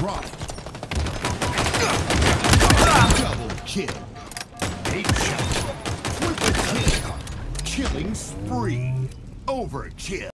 brought it. Double kill. Eight shot. Triple kill. Killing spree. Overkill.